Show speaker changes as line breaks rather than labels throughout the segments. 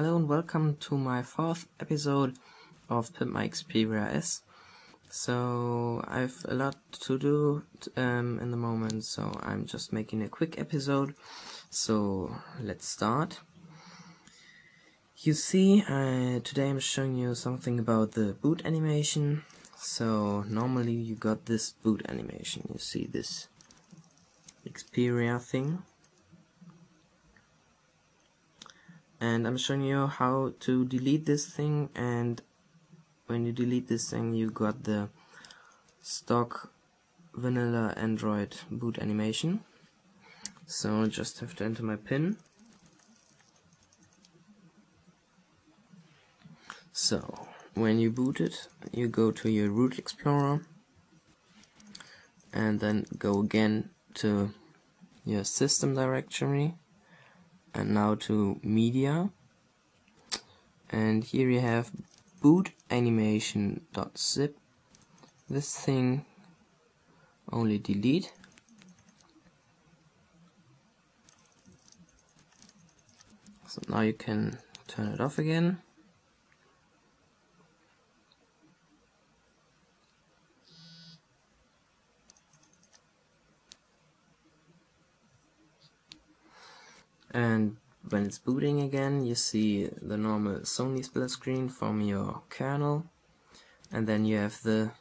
Hello and welcome to my fourth episode of Pimp My Xperia S. So I've a lot to do um, in the moment, so I'm just making a quick episode. So let's start. You see, today I'm showing you something about the boot animation. So normally you got this boot animation. You see this Xperia thing and I'm showing you how to delete this thing and when you delete this thing you got the stock vanilla android boot animation. So I just have to enter my pin. So when you boot it you go to your root explorer and then go again to your system directory and now to media. And here you have boot animation.zip this thing only delete. So now you can turn it off again and when it's booting again you see the normal Sony split screen from your kernel. And then you have the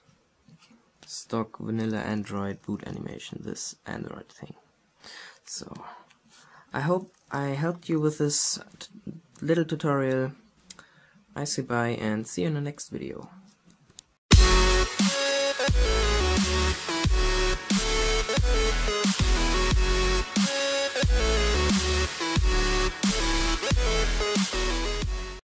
stock vanilla Android boot animation this Android thing. So I hope I helped you with this little tutorial. I say bye and see you in the next video